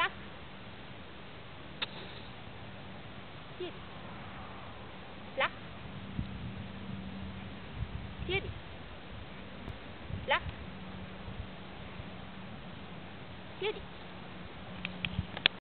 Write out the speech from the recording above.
รักยืดรักยืดรักยืด